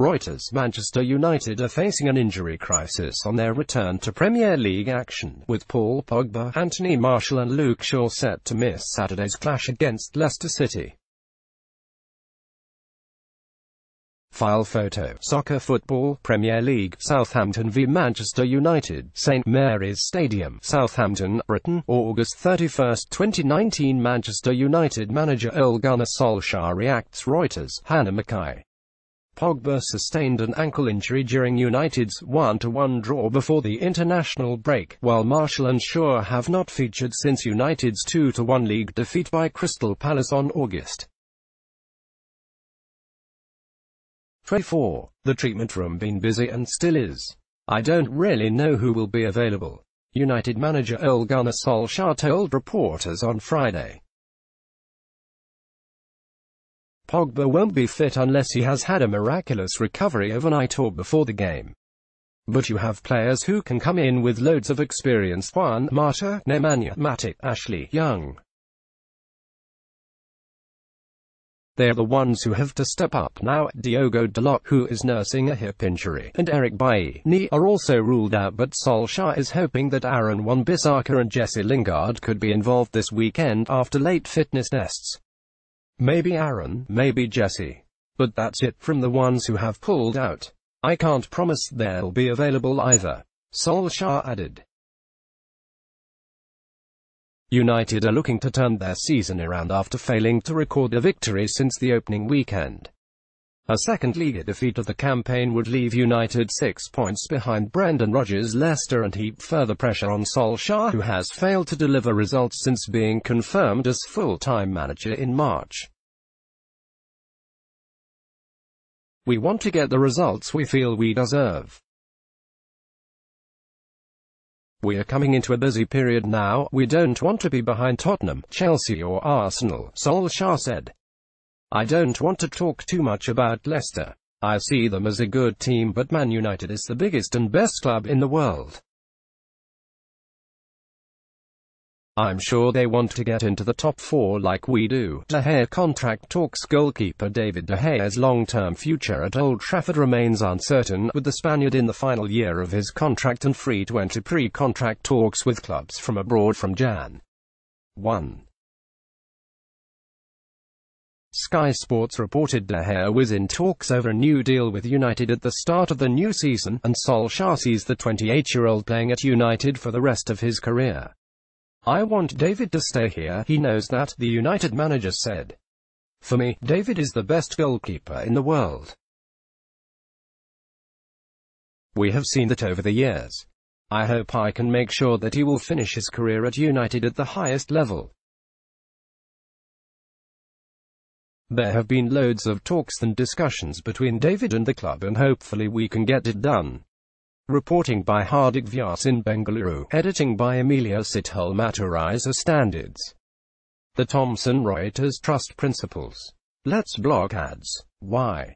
Reuters. Manchester United are facing an injury crisis on their return to Premier League action, with Paul Pogba, Anthony Martial and Luke Shaw set to miss Saturday's clash against Leicester City. File photo. Soccer Football, Premier League, Southampton v Manchester United, St Mary's Stadium, Southampton, Britain, August 31, 2019 Manchester United manager Ole Gunnar Solskjaer reacts. Reuters, Hannah Mackay. Pogba sustained an ankle injury during United's 1-1 draw before the international break, while Martial and Shaw have not featured since United's 2-1 league defeat by Crystal Palace on August 24. The treatment room been busy and still is. I don't really know who will be available. United manager Ole Gunnar Solskjaer told reporters on Friday. Pogba won't be fit unless he has had a miraculous recovery overnight or before the game. But you have players who can come in with loads of experience Juan Mata, Nemanja Matic, Ashley Young, They're the ones who have to step up now. Diogo Dalot, who is nursing a hip injury, and Eric Bailly are also ruled out but Solskjaer is hoping that Aaron Wan-Bissaka and Jesse Lingard could be involved this weekend after late fitness tests. Maybe Aaron, maybe Jesse. But that's it from the ones who have pulled out. I can't promise they'll be available either. Solskjaer added. United are looking to turn their season around after failing to record a victory since the opening weekend. A second league defeat of the campaign would leave United six points behind Brendan Rodgers' Leicester and heap further pressure on Solskjaer who has failed to deliver results since being confirmed as full-time manager in March. We want to get the results we feel we deserve. We are coming into a busy period now, we don't want to be behind Tottenham, Chelsea or Arsenal, Solskjaer said. I don't want to talk too much about Leicester. I see them as a good team but Man United is the biggest and best club in the world. I'm sure they want to get into the top four like we do. De Gea contract talks goalkeeper David De Gea's long-term future at Old Trafford remains uncertain, with the Spaniard in the final year of his contract and free to enter pre-contract talks with clubs from abroad from Jan. 1. Sky Sports reported De Gea was in talks over a new deal with United at the start of the new season, and Solskjaer sees the 28-year-old playing at United for the rest of his career. I want David to stay here, he knows that, the United manager said. For me, David is the best goalkeeper in the world. We have seen that over the years. I hope I can make sure that he will finish his career at United at the highest level. There have been loads of talks and discussions between David and the club and hopefully we can get it done. Reporting by Hardik Vyas in Bengaluru. Editing by Amelia Sithole Maturizer Standards. The Thomson Reuters Trust Principles. Let's block ads. Why?